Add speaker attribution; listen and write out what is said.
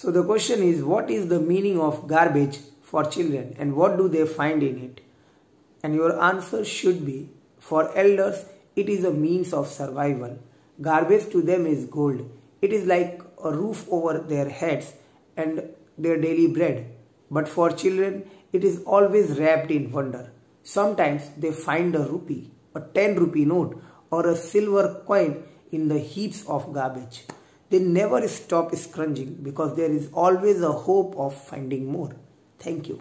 Speaker 1: So the question is what is the meaning of garbage for children and what do they find in it? And your answer should be for elders it is a means of survival. Garbage to them is gold. It is like a roof over their heads and their daily bread. But for children it is always wrapped in wonder. Sometimes they find a rupee, a 10 rupee note or a silver coin in the heaps of garbage. They never stop scrunching because there is always a hope of finding more. Thank you.